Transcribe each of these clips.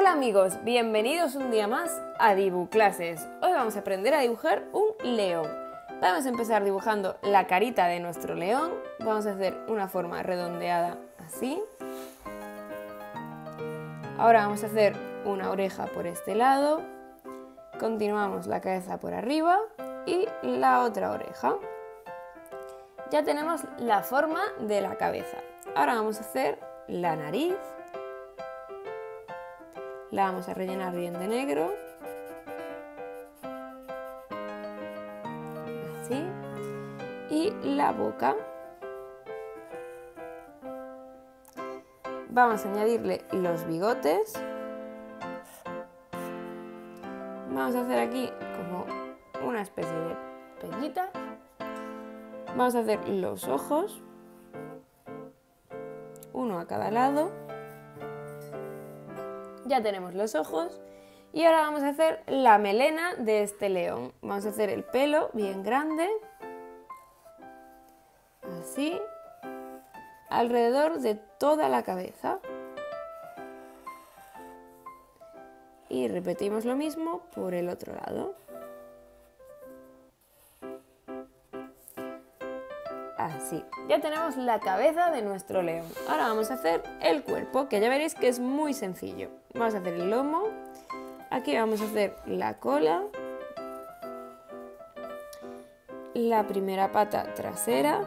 Hola amigos, bienvenidos un día más a Dibu Clases. Hoy vamos a aprender a dibujar un león. Vamos a empezar dibujando la carita de nuestro león. Vamos a hacer una forma redondeada así. Ahora vamos a hacer una oreja por este lado. Continuamos la cabeza por arriba y la otra oreja. Ya tenemos la forma de la cabeza. Ahora vamos a hacer la nariz la vamos a rellenar bien de negro. Así. Y la boca. Vamos a añadirle los bigotes. Vamos a hacer aquí como una especie de peñita. Vamos a hacer los ojos, uno a cada lado. Ya tenemos los ojos y ahora vamos a hacer la melena de este león. Vamos a hacer el pelo bien grande, así, alrededor de toda la cabeza. Y repetimos lo mismo por el otro lado. Así, ya tenemos la cabeza de nuestro león. Ahora vamos a hacer el cuerpo, que ya veréis que es muy sencillo. Vamos a hacer el lomo, aquí vamos a hacer la cola, la primera pata trasera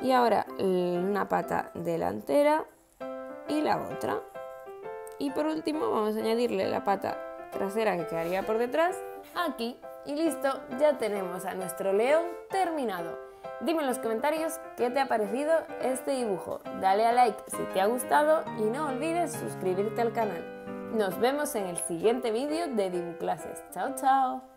y ahora una pata delantera y la otra. Y por último vamos a añadirle la pata trasera que quedaría por detrás aquí. Y listo, ya tenemos a nuestro león terminado. Dime en los comentarios qué te ha parecido este dibujo. Dale a like si te ha gustado y no olvides suscribirte al canal. Nos vemos en el siguiente vídeo de Dibuclases. Chao, chao.